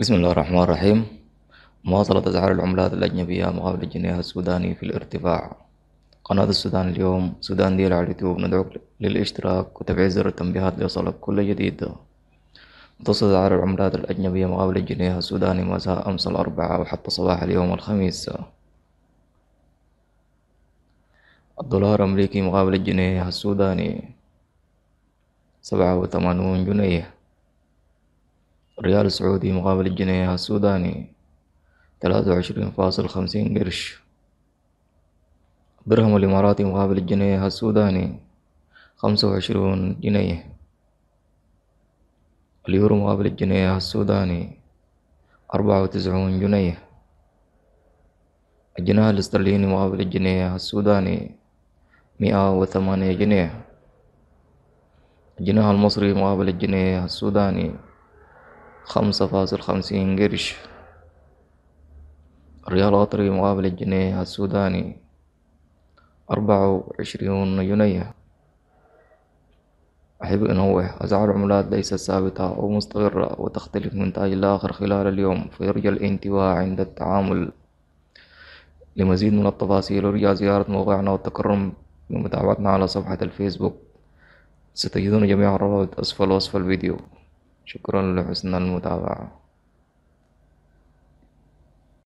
بسم الله الرحمن الرحيم مواصلة أسعار العملات الأجنبية مقابل الجنيه السوداني في الارتفاع قناة السودان اليوم سودان ديل على اليوتيوب ندعوك للاشتراك وتفعيل زر التنبيهات ليصلك كل جديد متوسط أسعار العملات الأجنبية مقابل الجنيه السوداني مساء أمس الأربعاء وحتى صباح اليوم الخميس الدولار الأمريكي مقابل الجنيه السوداني سبعة وثمانون جنيه الريال السعودي مقابل الجنيه السوداني ثلاثة وعشرين فاصل خمسين قرش. الدرهم الإماراتي مقابل الجنيه السوداني خمسة وعشرون جنيه. اليورو مقابل الجنيه السوداني أربعة وتسعون جنيه. الجنيه الاسترليني مقابل الجنيه السوداني مئة وثمانية جنيه. الجنيه المصري مقابل الجنيه السوداني خمسة فاصل خمسين قرش الريال القطري مقابل الجنيه السوداني أربعة وعشرون جنيه أحب أنوه أسعار العملات ليست ثابتة أو مستقرة وتختلف من تاج لآخر خلال اليوم فيرجى الانتباه عند التعامل. لمزيد من التفاصيل أرجى زيارة موقعنا والتكرم بمتابعتنا على صفحة الفيسبوك. ستجدون جميع الروابط أسفل وصف الفيديو. شكرا لحسن المتابعة.